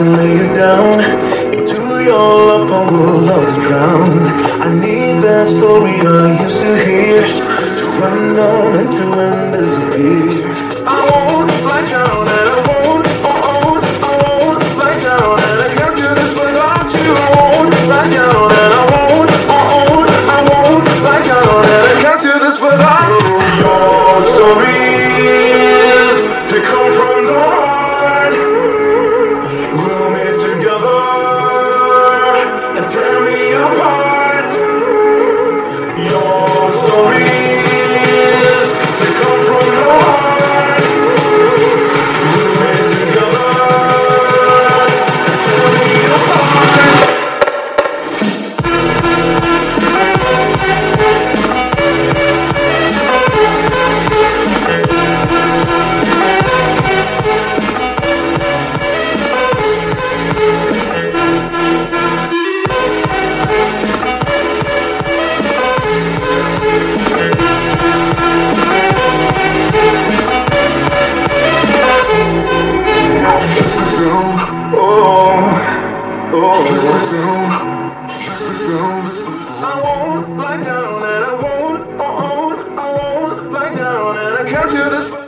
and lay you down into your pool of the ground. I need that story I used to hear to run on and to end disappear. I won't lie down. I won't lie down and I won't, oh, oh, I won't lie down and I can't do this.